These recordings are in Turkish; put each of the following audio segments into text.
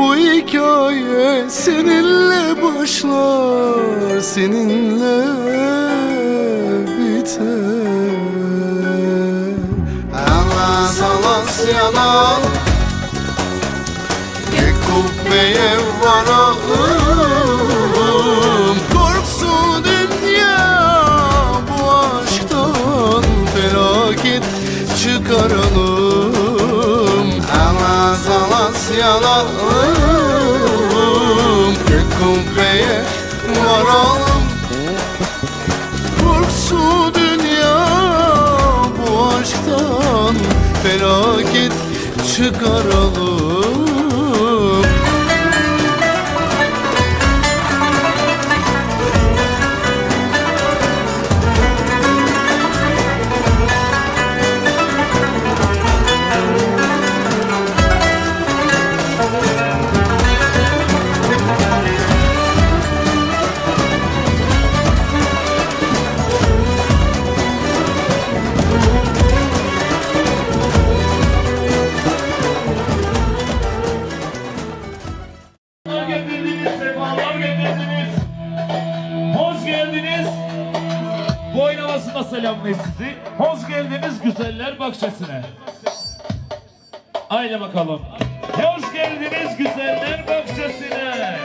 bu hikaye seninle başlar seninle biter. Alas alas yalan Gek kubbeye varalım varalım Gök kubbeye varalım. Korksu dünya bu aşktan felaket çıkaralım. selam ve. Hoş geldiniz güzeller bahçesine. Haydi bakalım. Hoş geldiniz güzeller bahçesine.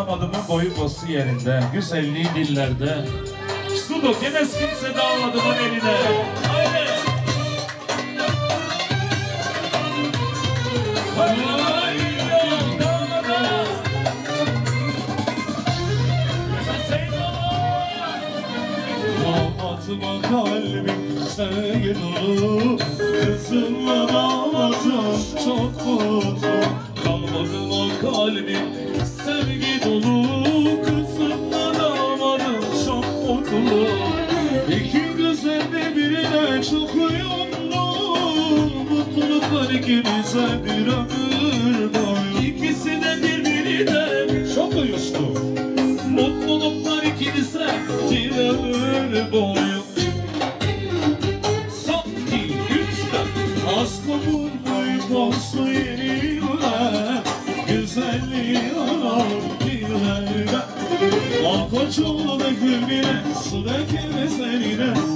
damadımın boyu bosu yerinde, güzelliği dillerde. Sudo gene kimse damadımın eline. Haydi. Haydi. Atma kalbim sevgi dolu Kızımla damatım çok mutlu Kalmadı o kalbim ikimize bir ömür boyu İkisi de birbirine çok uyuştu. Mutluluklar ikilisi bir ömür boyu. Son iki üç dört Aslımın uykusu yerine Güzelliği arar dilerine Al da gül bile Su döker eserine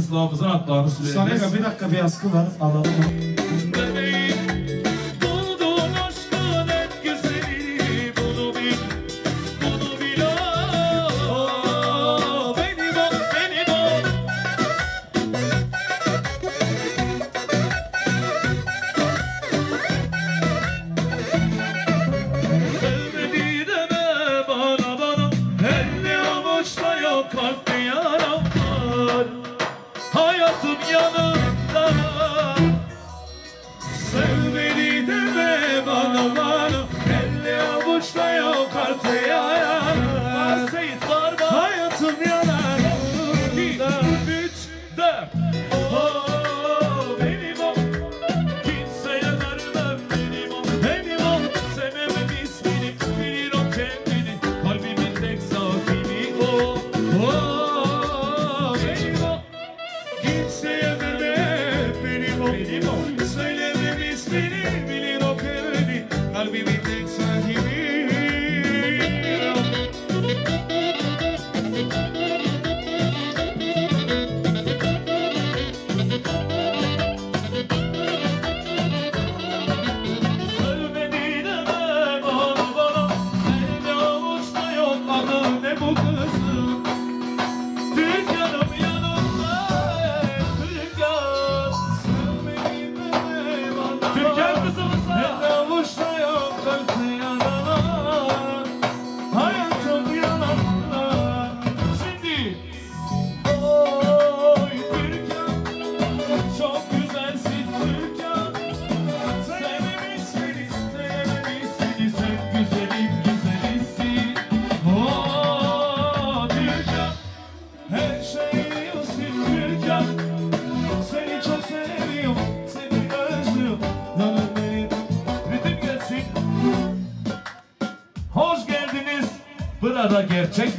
kızlığımızın adlarını söyleyebiliriz. Sana bir dakika bir askı var alalım.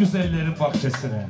güzellerin bahçesine.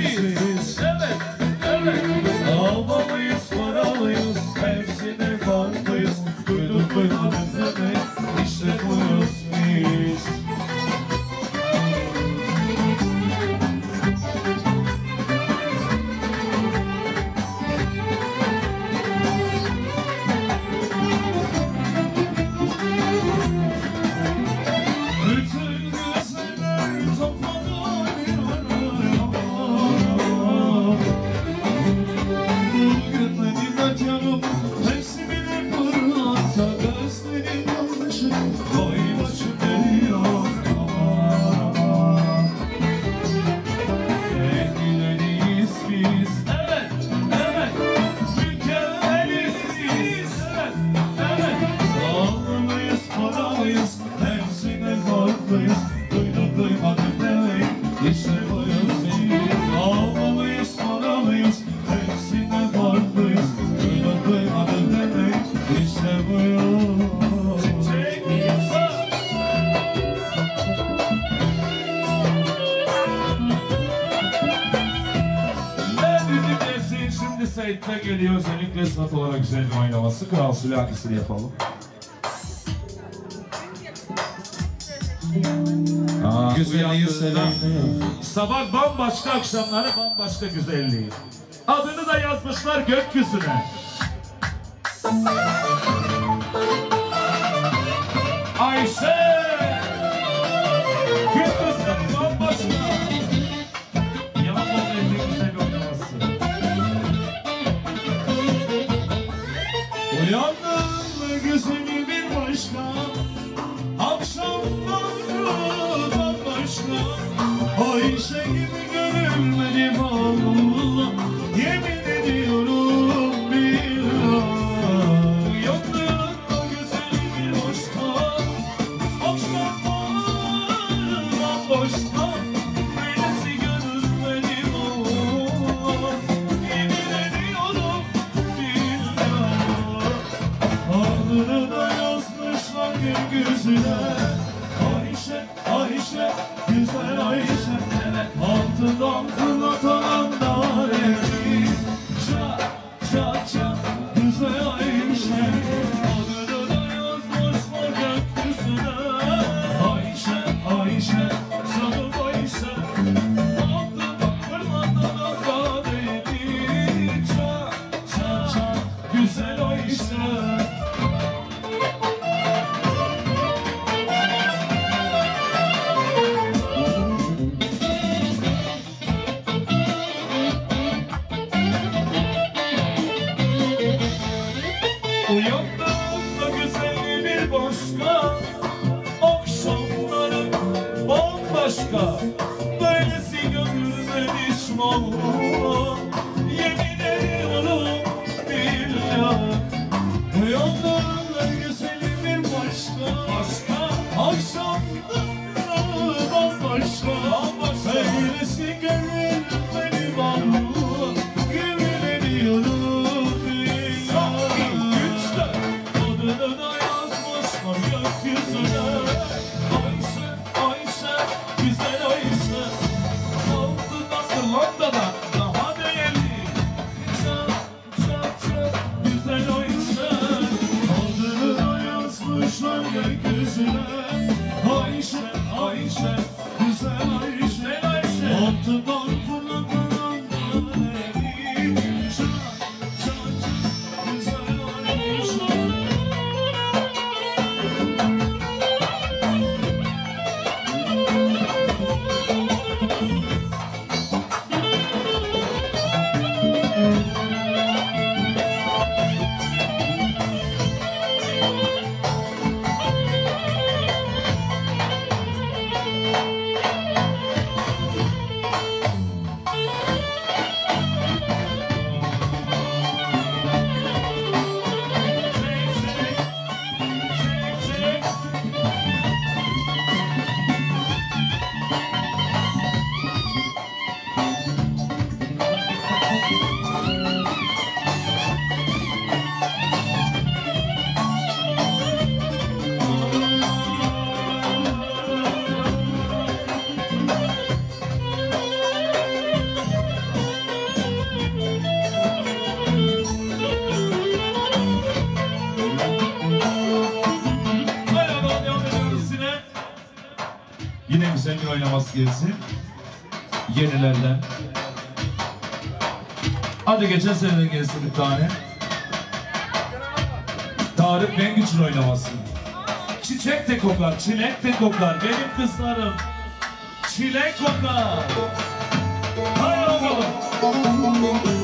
This Küçük Kral sülalesini yapalım. Aa, güzelliği selam. Sabah bambaşka akşamları bambaşka güzelliği. Adını da yazmışlar gökyüzüne. Ayşe! coração ses gelsin. Yenilerden. Hadi geçen seneden gelsin bir tane. Tarık Bengüç'ün oynamasını. Çiçek de kokar, çilek de kokar. Benim kızlarım çilek kokar. Haydi bakalım.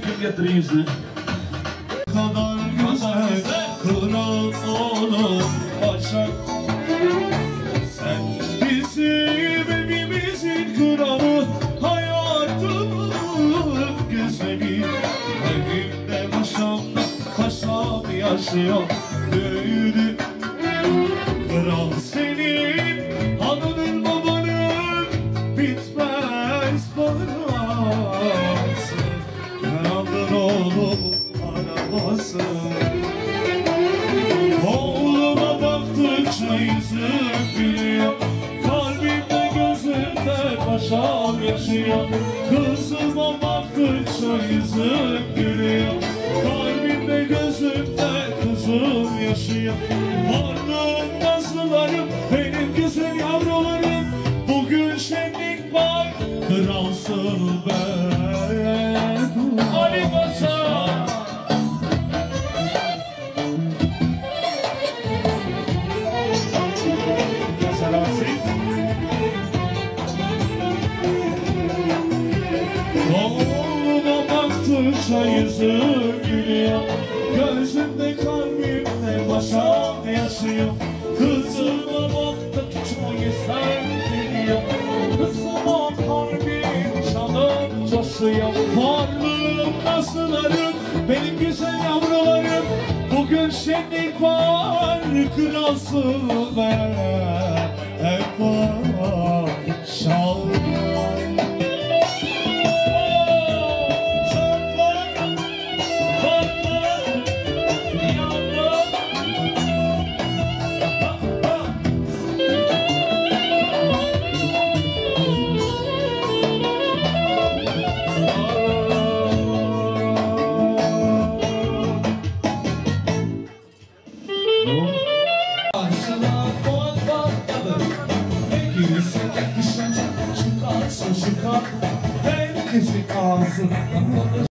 yapıp yatırayım size. Kadar güzel kral oğlu başak. Sen bizim evimizin kralı hayatımın güzeli. Evimde başımda kaşam yaşıyor büyüdü. Kral sen. senin farkındasın ben. Afrika, ben kışlık.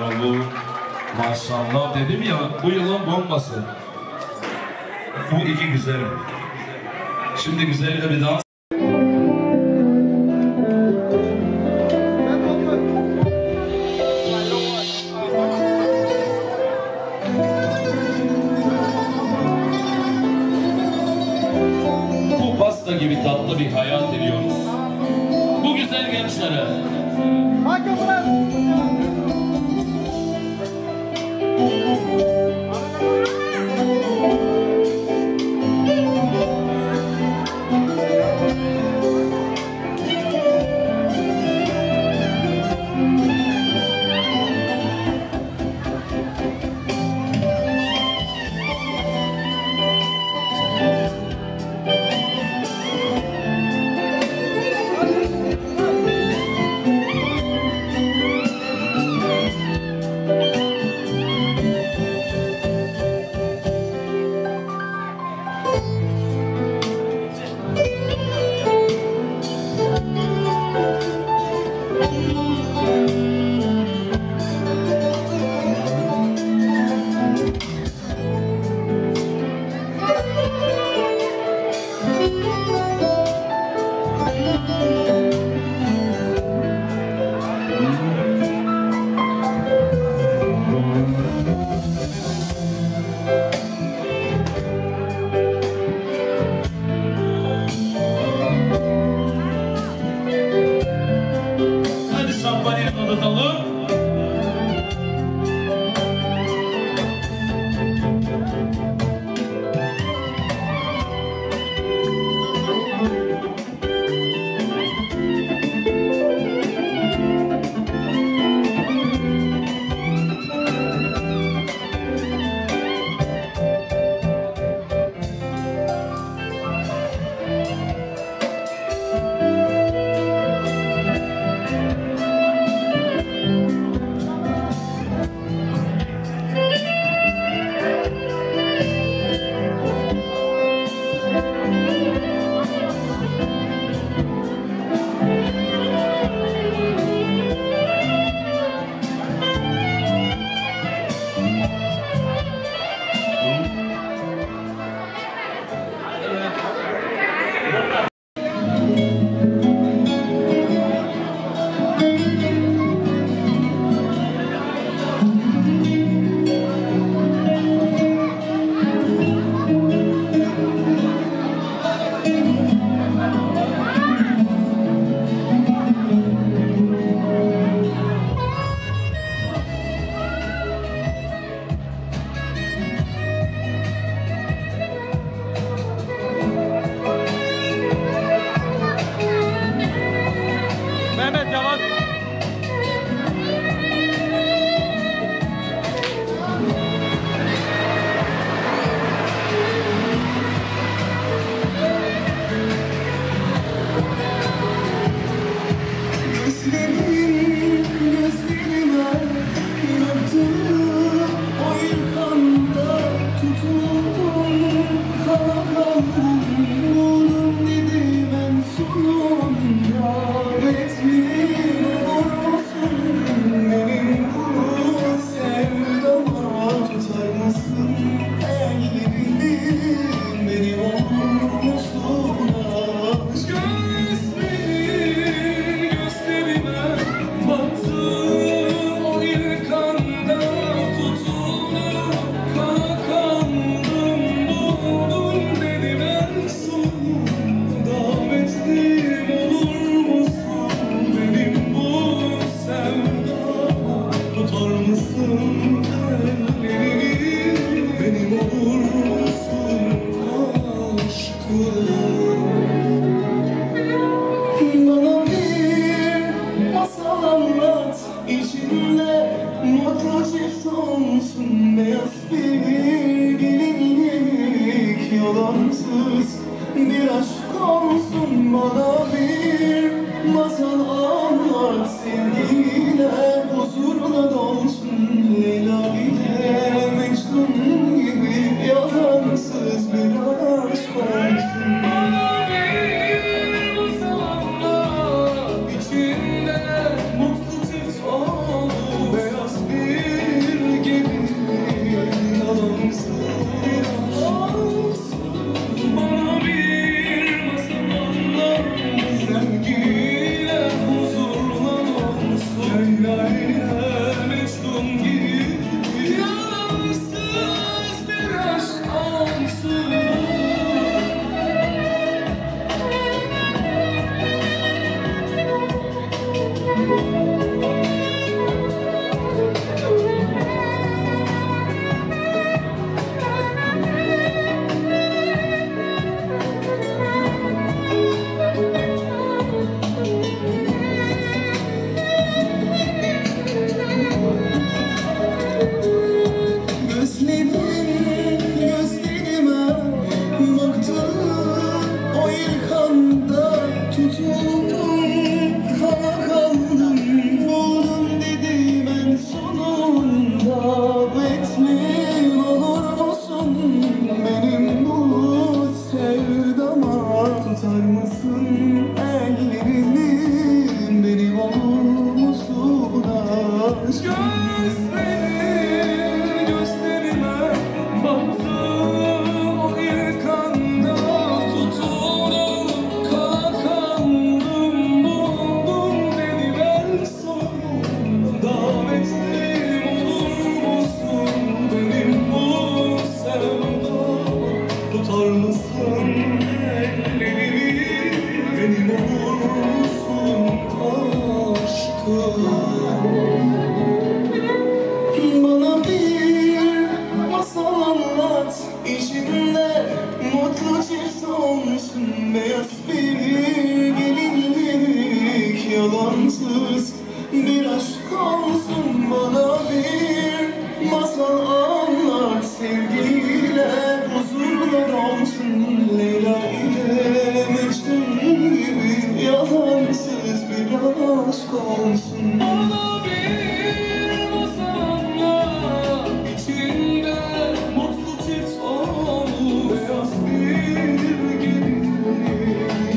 başarılı. Maşallah dedim ya bu yılın bombası. Bu iki güzel. Şimdi güzel bir dans.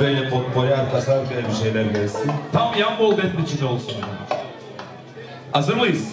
böyle potpoya arkası arkaya bir şeyler gelsin. Tam yan bol benim için olsun. Hazır mıyız?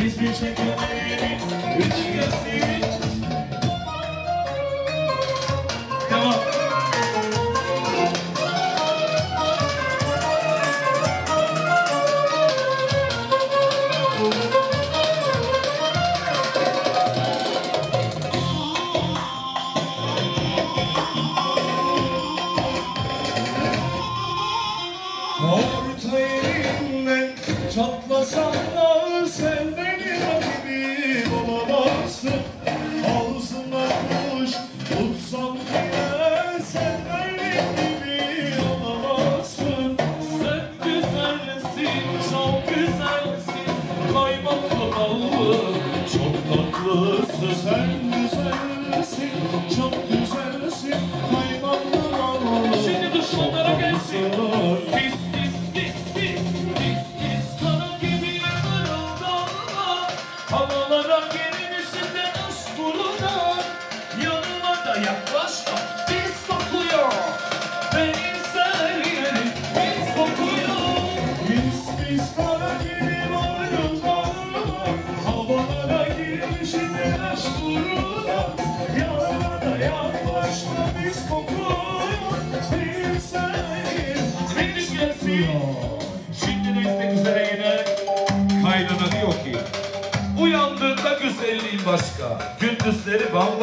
Hiçbir şekilde yeni, hiç kesin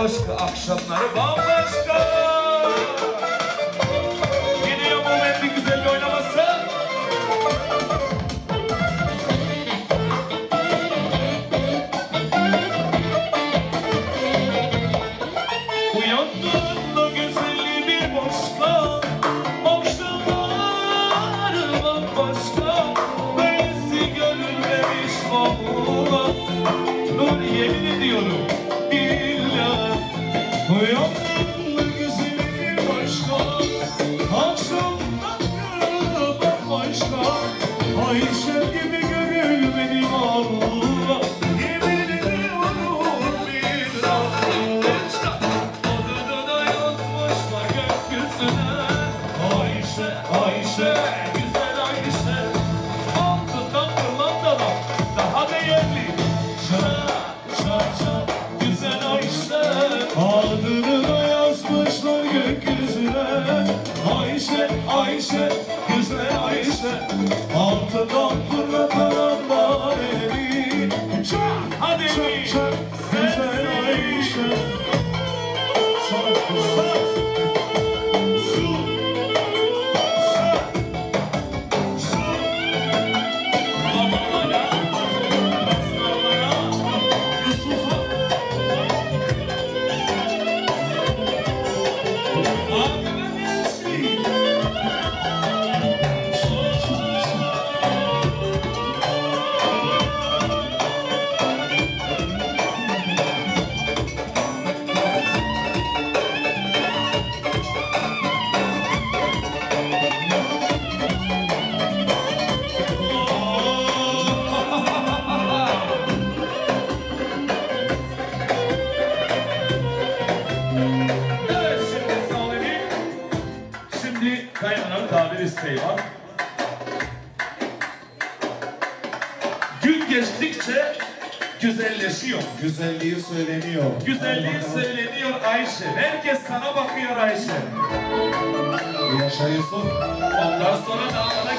Bambaşka akşamları. Bambaşka oluyor Ayşe. Yaşa Yusuf. Ondan sonra da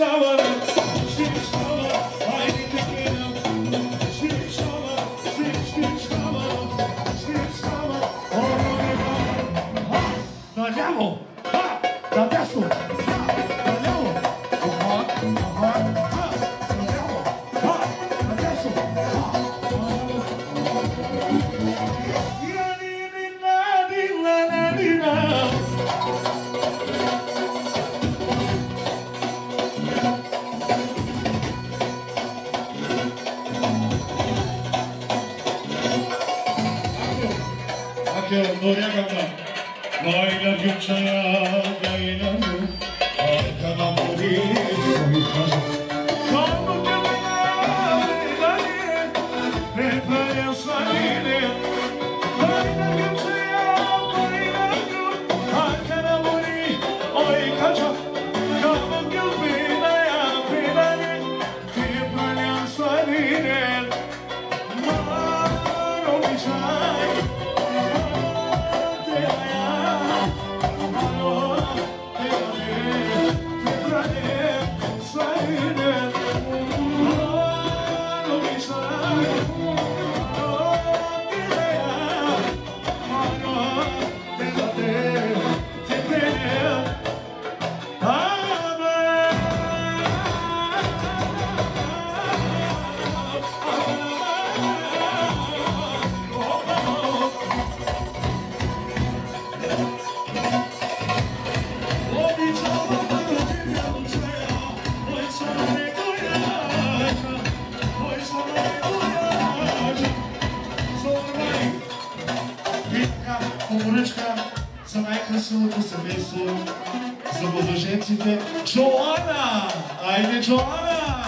Stella. поръчка за най-красивото семейство, за младоженците, Джоана! Айде, Джоана!